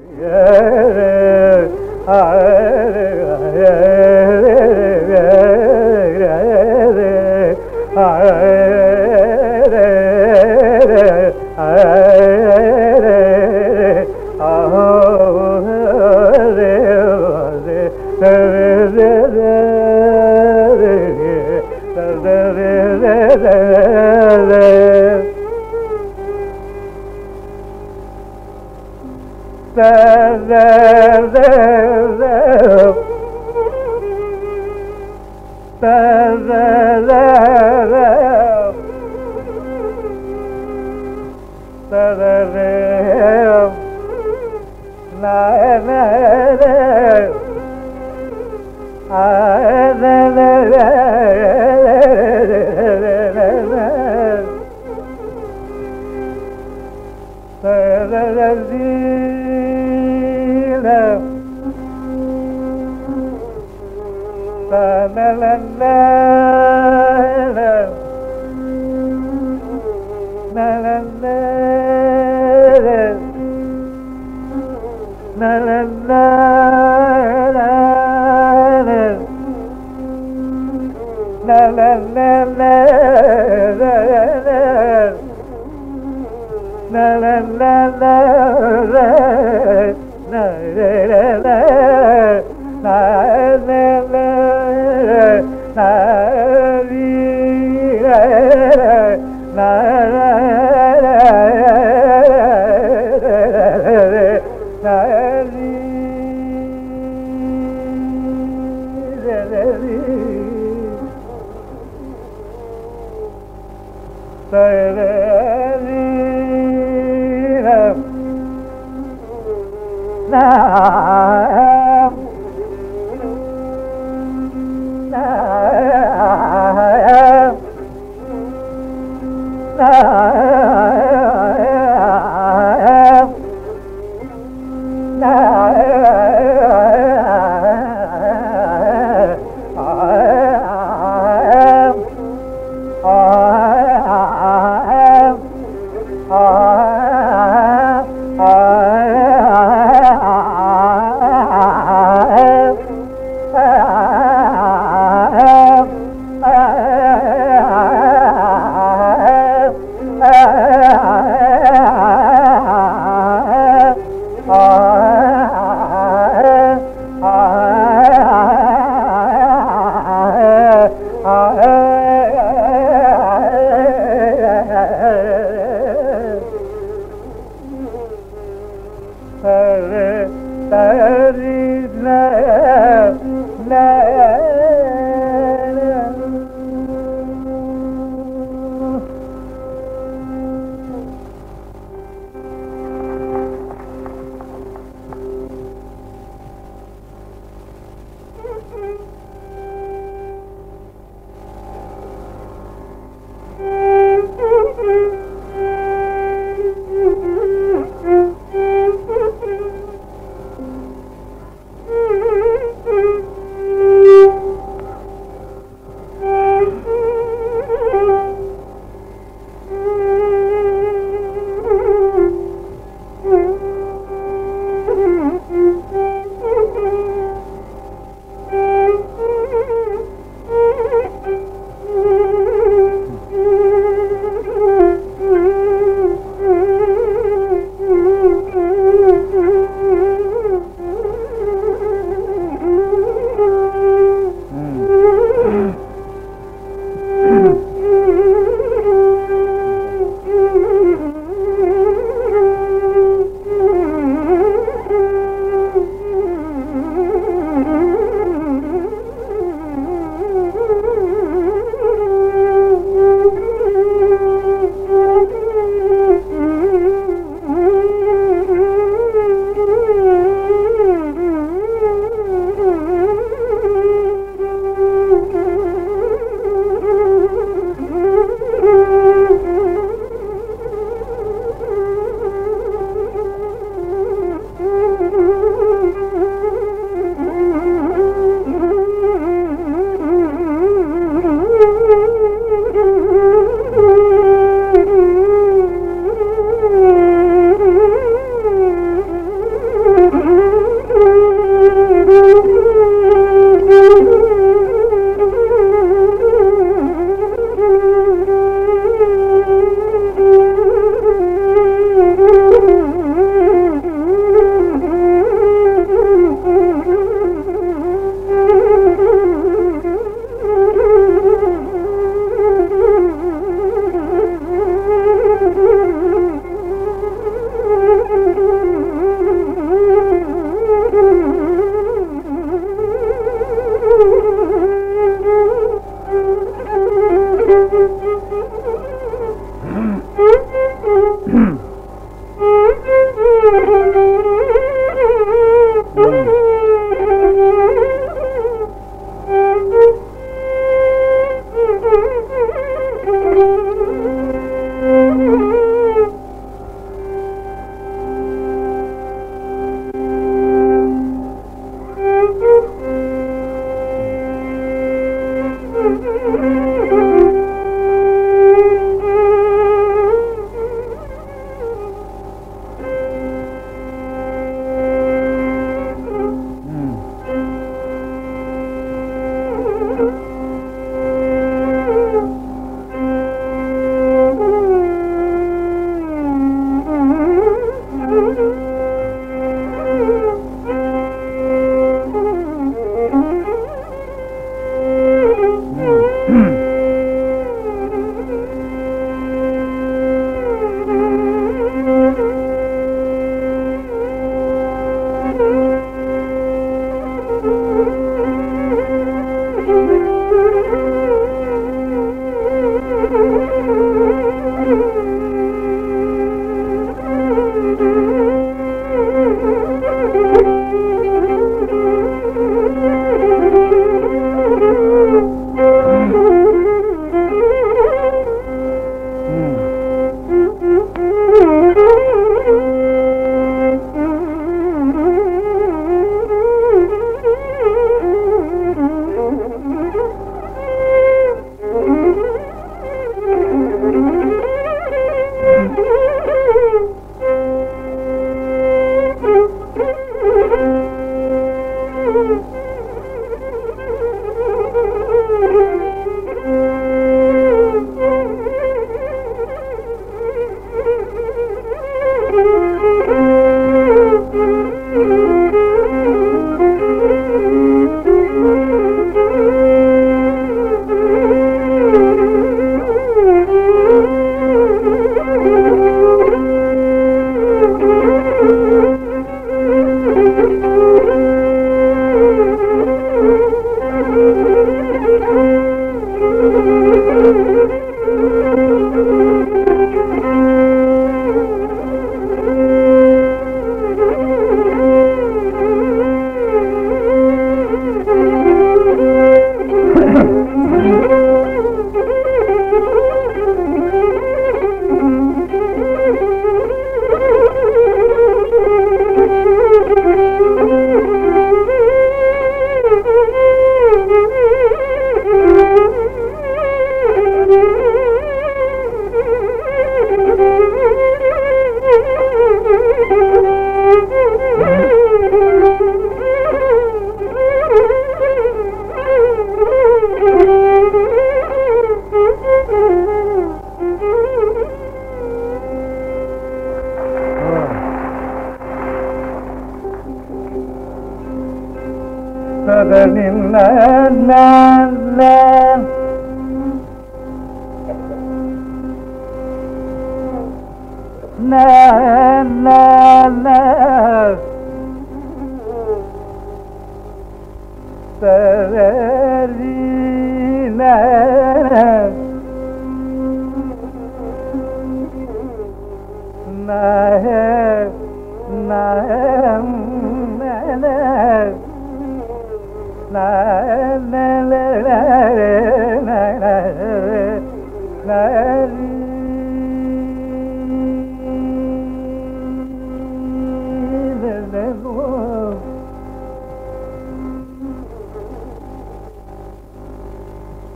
Yeah. Thank you.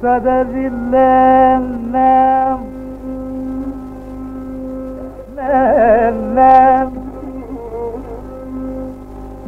صدر الله لا لا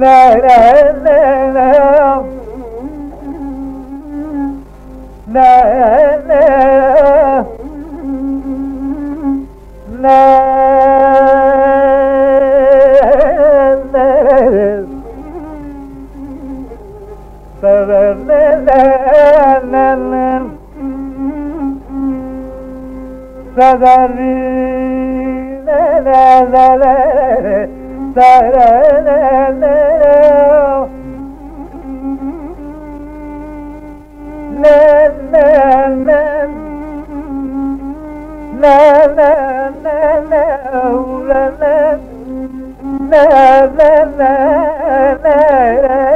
la la la severim le le le le le le le le le le le la la la la la la la la la la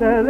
ల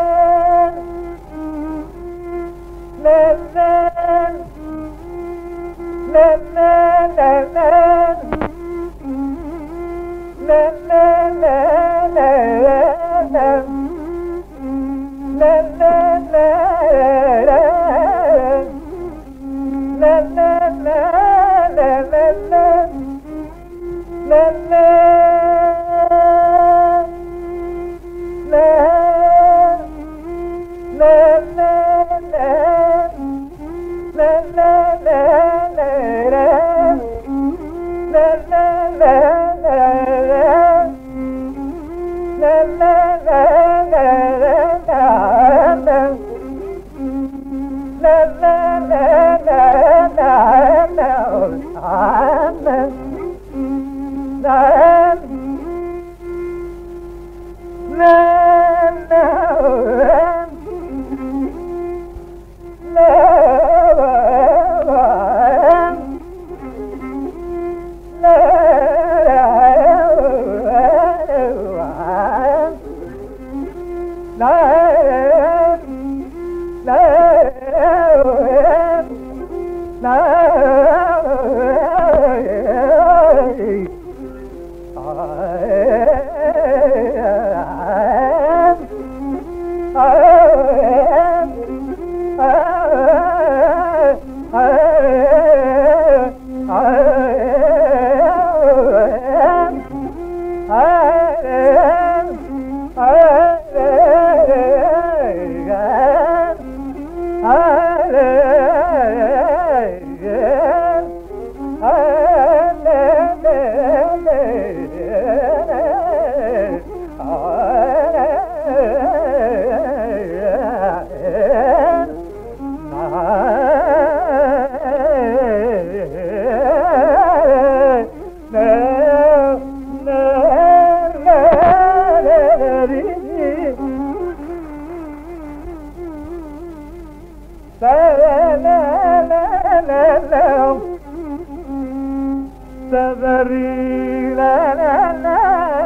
severi la la la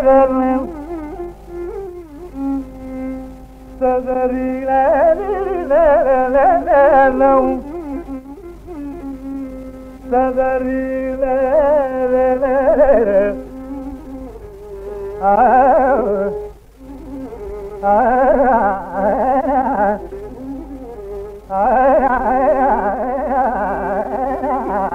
la la severi la la la la la la severi la la la la ah ah ah ah ah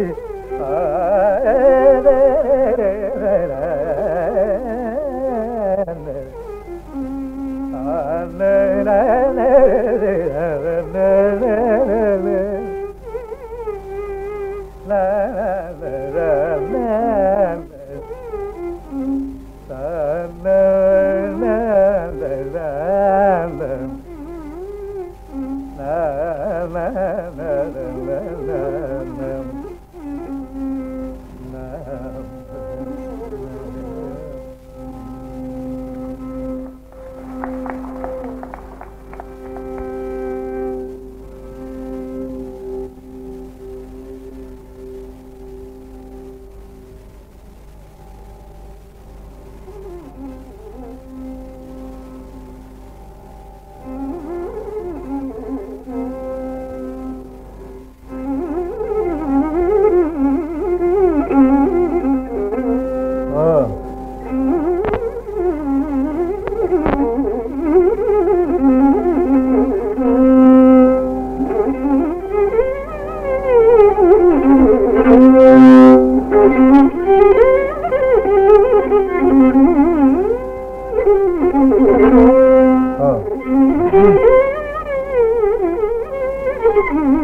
la la la la Mm-hmm.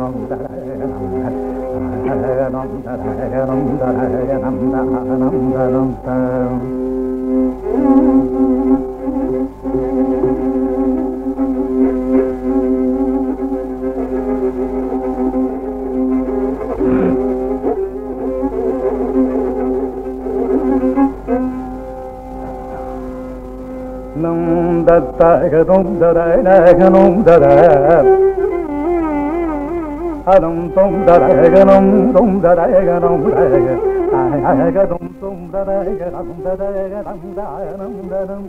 Nam Narayanam Narayanam Narayanam Narayanam Narayanam Num da da ga dum da da ga num da da. Haram தொந்தரகனம் தொந்தரகனம் அழகதும் தொந்தரகனம் தரகனம் தானம் தரம்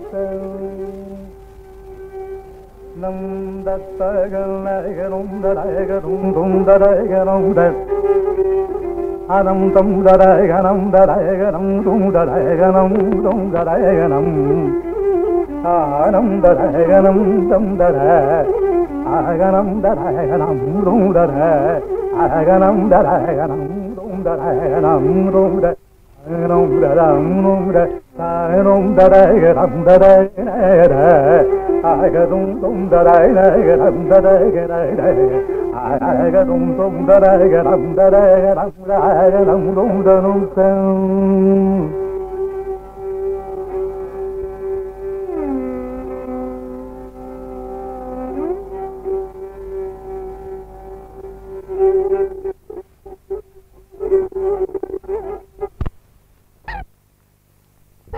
நம் தத்தகல் நகரும் தரகரும் துந்தரகனம் அனம் தொந்தரகனம் தரகனம் துந்தரகனம் துந்தரகனம் ஆனந்தரகனம் தந்தர. அழகனம் தரகனம் ரூடர அழகனம் தரகனம் ரூடரகனம் ரூட ம் தரம் நும் தாயனும் தடகரம் தடகர அகதும் தும் தடகரம் தடகர அகதும் தும் தடகரம் தடகரம் ராகனம் நும் தனும்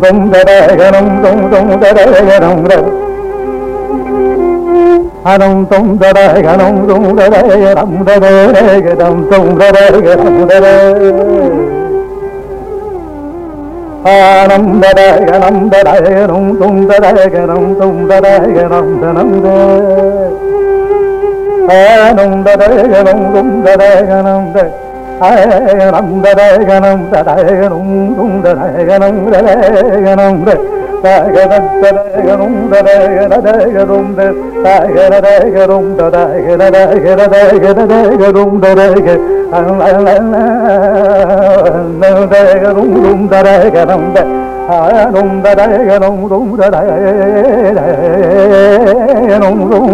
தம் தரகரம் தம் தம் தரகரம் அனம் தம் தரகரம் தம் தரகரம் தரகரம் தம் தரகரம் தர ஆனம் தரகரம் தரகரம் தும் தரகரம் தும் தரகரம் தனம் ஆனம் தரகரம் தும் தரகரம் தர. நந்த தகனம் தடகனும் துந்த தகனம் தடகனம் தகதத்தகனும் தடகதகனும் தகதகரும் தடகதகதகதகதகரும் தடக தகரும் தடகனம் ஆனும் தடகனும் ரும் தடகனும் ரும்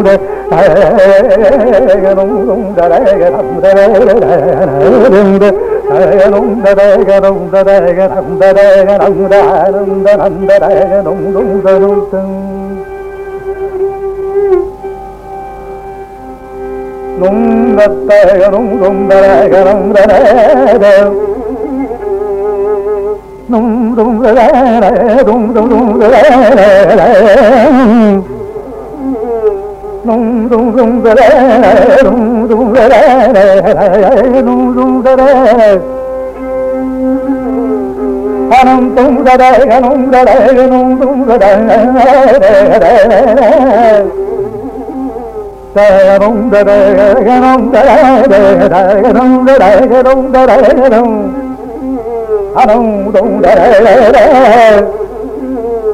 Dum dum da da da dum dum dum da da da பணம் தொங்கடகனும் கடகனும் தொங்கடகனும் கடகனும் கடகனும் கடகனும் கடகனும் அனம் தொங்கட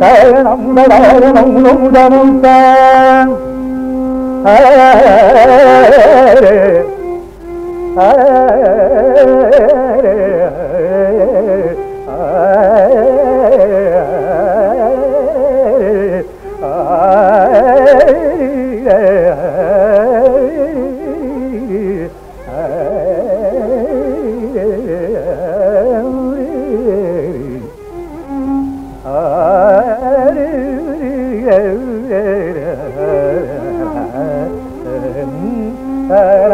തായണം ആ Hey.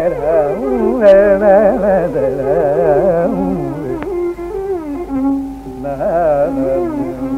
na na na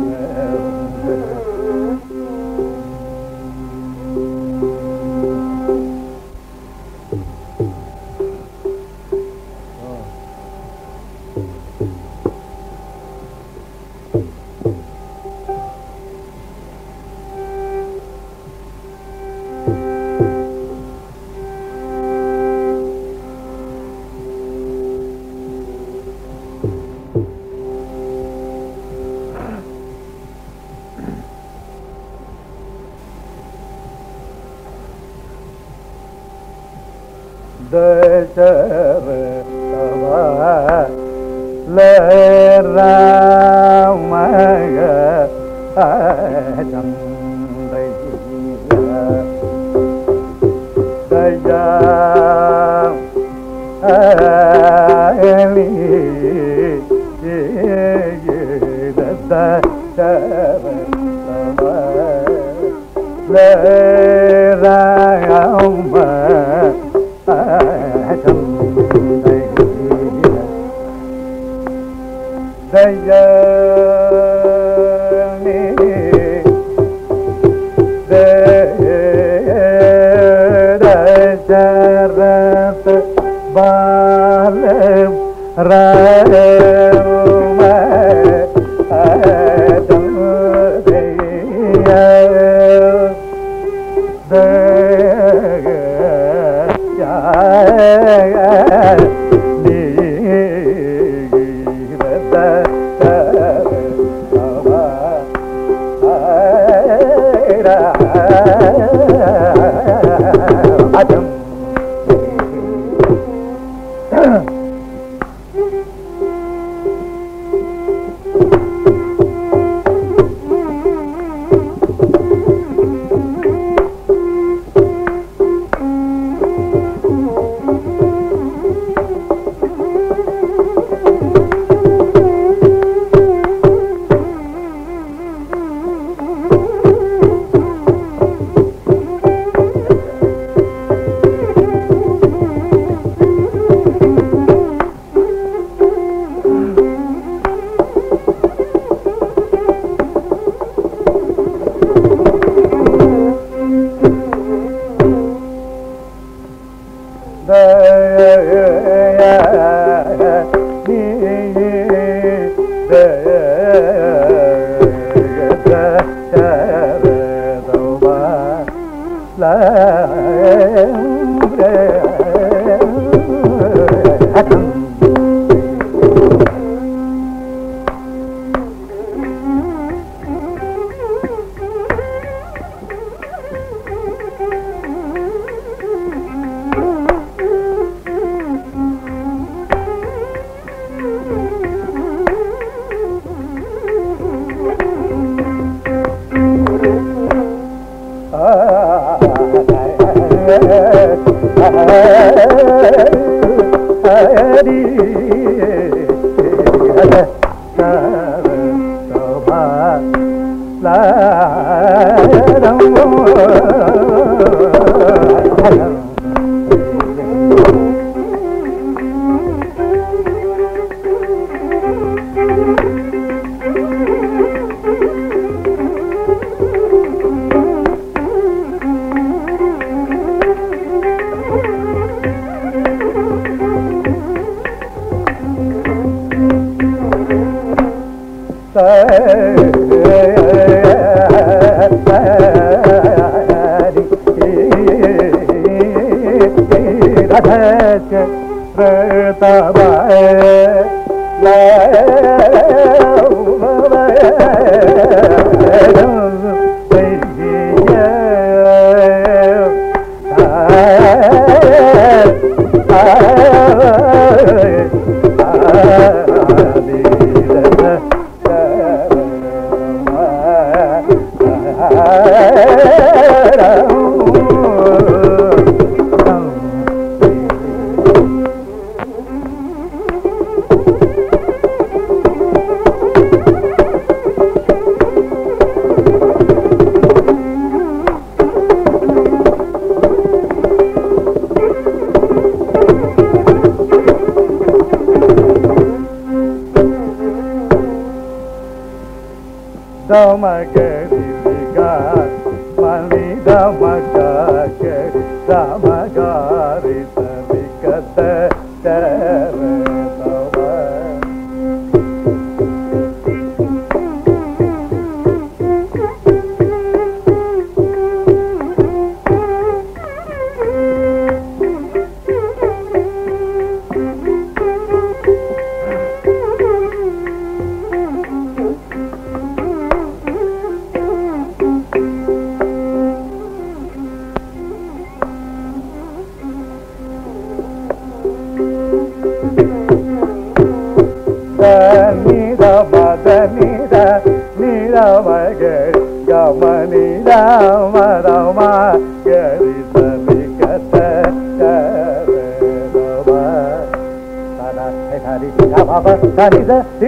ధని ధని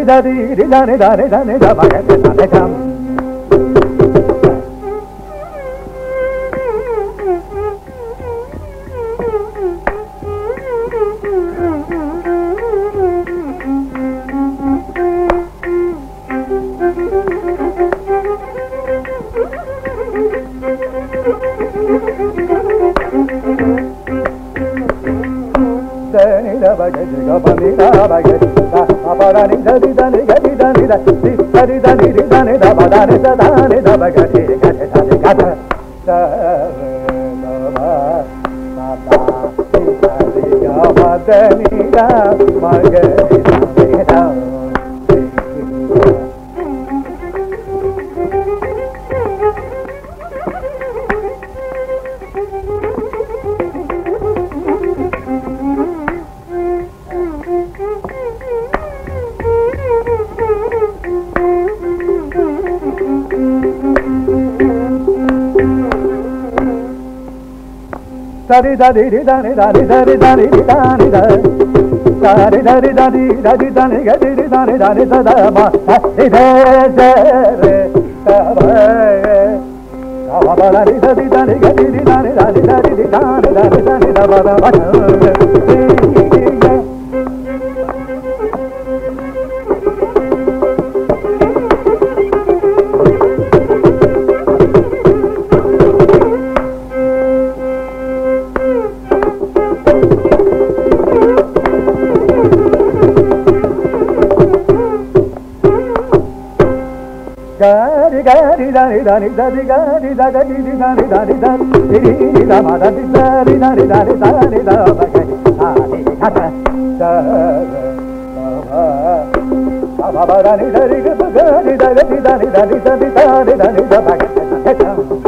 ధని ధని ధని ధని ధని ధని ధని దని దని దని దని దని దని దని దని దని దని దని దని గది దని దని సదా మా ని దే జే రే తబే కవబలని సది దని గది దని దని దని దని దని దని దని దని దాని దాని గారి దాని దాని దాని దాని దా మా దాని దాని దాని దాని దాని దా మగని దాని కథ దా బాబా దాని దాని దాని దాని దాని దాని దాని దాని దాని దా మగని